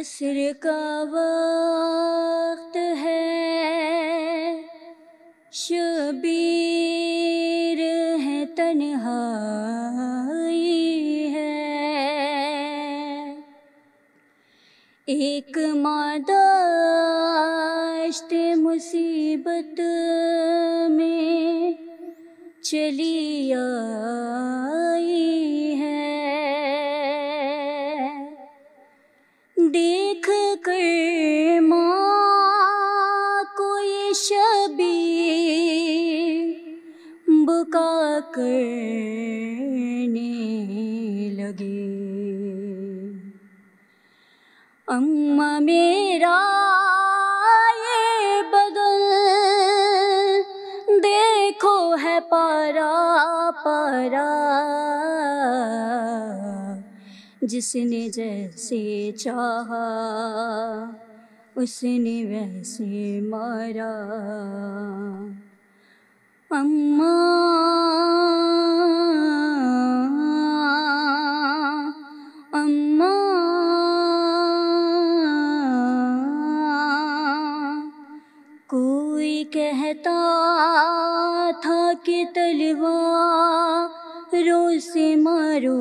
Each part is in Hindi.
असर का वक्त है। शबीर है तन्हाई है। एक मादाश्त मुसीबत में चली आई देख कर माँ कोई शबी बुका करने लगे। अम्मा मेरा ये बदल देखो है पारा पारा। जिसने जैसे चाहा उसने वैसे मारा। अम्मा अम्मा कोई कहता था कि तलवारों से मारो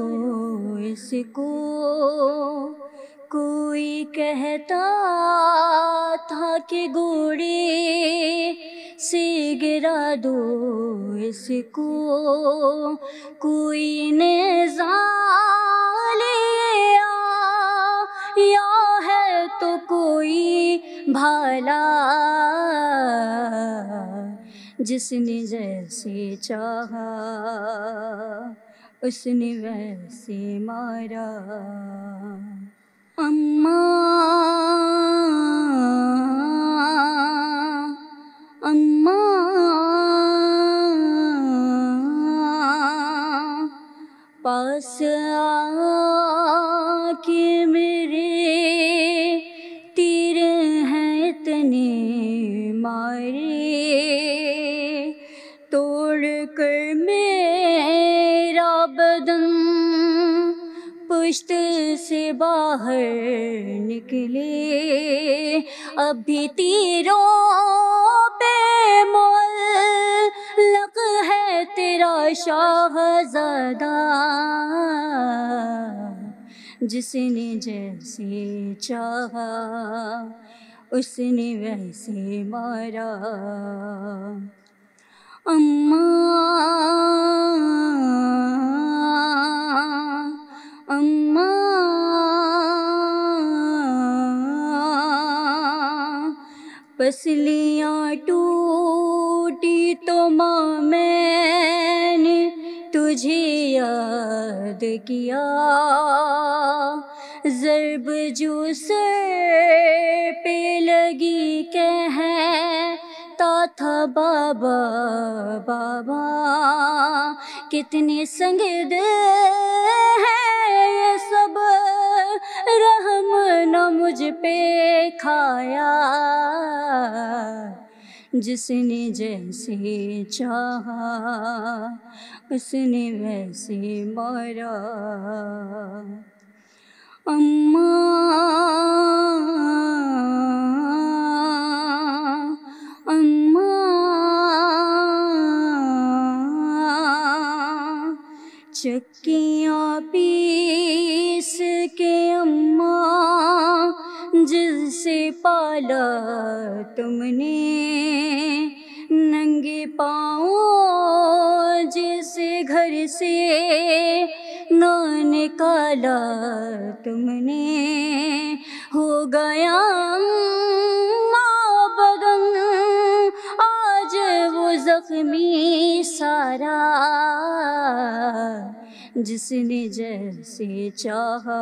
इसको। कोई कहता था कि घोड़े से गिरा दो इसको। कोई ने लिया, या है तो कोई भाला। जिसने जैसे चाहा, उसने वैसे मारा। अम्मा अम्मा, पास आके मेरे तीर हैं इतने मारे। कर मेरा बदन पुश्त से बाहर निकले। अभी तीरों पे मोल लक है तेरा शाहजादा, जिसने जैसे चाहा, उसने वैसे मारा। अम्मा अम्मा, पसलियाँ टूटी तो माँ मैंने तुझे याद किया। जरब जो सर पे लगी कह था बाबा बाबा। कितने संग दिल है सब। रहम न मुझ पे खाया। जिसने जैसे चाहा, उसने वैसे मारा। अम्मा। चक्कियाँ पीस के अम्मा जिससे पाला तुमने। नंगे पाँव जिसे घर से न निकाला तुमने। हो गया आज वो जख्मी सारा। जिसने जैसे चाहा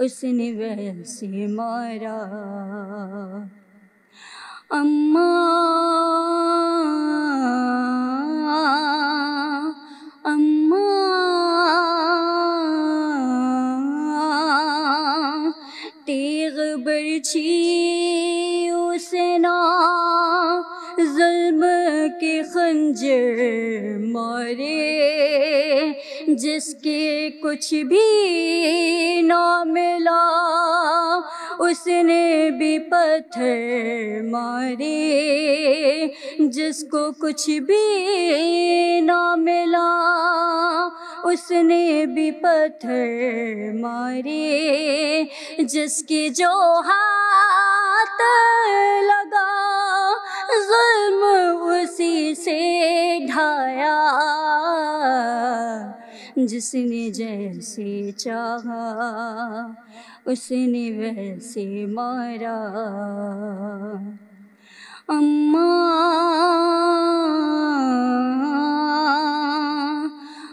उसने वैसे मारा। अम्मा अम्मा तेग बरछी खंजर मारे, जिसके कुछ भी ना मिला, उसने भी पत्थर मारे, जिसको कुछ भी ना मिला, उसने भी पत्थर मारे, जिसकी जो हाथ जिसने जैसे चाहा, उसने वैसे मारा। अम्मा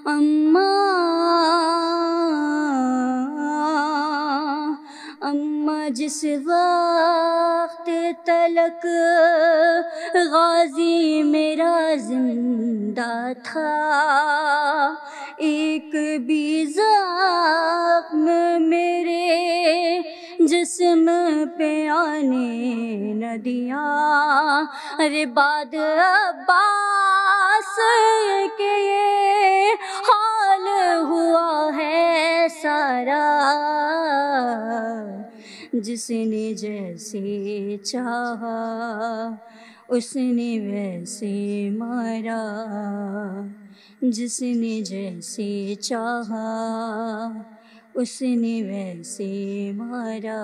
अम्मा अम्मा, जिस वक्त तलक गाजी मेरा ज़िंदा था भी जख्म मेरे जिसम पे आने न दिया। अरे बाद अब्बास, के ये हाल हुआ है सारा। जिसने जैसे चाहा उसने वैसे मारा जिसने जैसे चाहा उसने वैसे मारा।